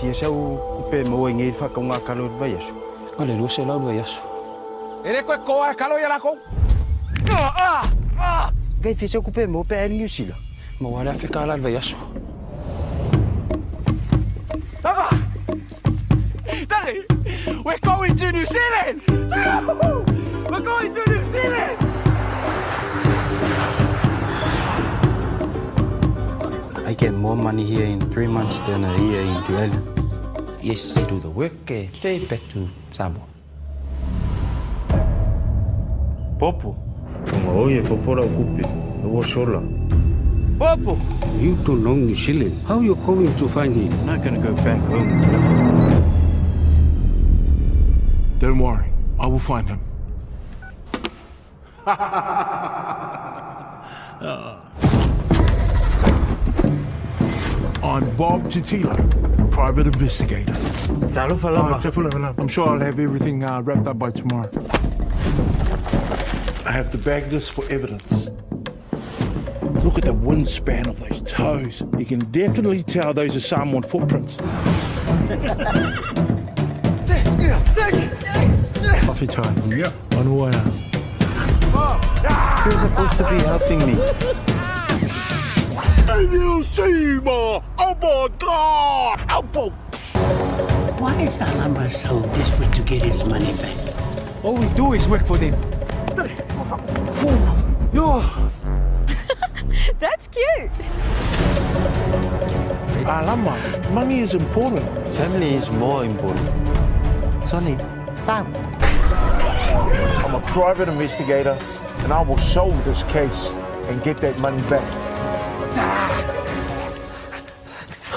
fiasa u pe mo ngi fa ka nga kalo ba yesu ale lu se la ba yesu ele ko ko kalo ya la ko ah ah gai fiasa ku pe mo pe el ni sila ma wala fi kala ba yesu Daddy, we're going to New Zealand! I get more money here in three months than a year in the island. Yes, do the work, eh, stay back to Samoa. Popo. Kuma oye popora o kupe. Wo sola. Popo! You don't know New Zealand. How you going to find him? I'm Not gonna go back home. Don't worry, I will find him. I'm Bob Titilo, private investigator. Talo Uh, falama. definitely, I'm sure I'll have everything uh, wrapped up by tomorrow. I have to bag this for evidence. Look at the wingspan of those toes. You can definitely tell those are Samoan footprints. Coffee time. Yeah. On the way. You're supposed to be helping me. Can you'll see, ma? Oh my God! Oh, Why is Alama so desperate to get his money back? All we do is work for them. Yo! That's cute. Ah, Alama, money is important. Family is more important. Sorry, Sam. I'm a private investigator, and I will solve this case and get that money back.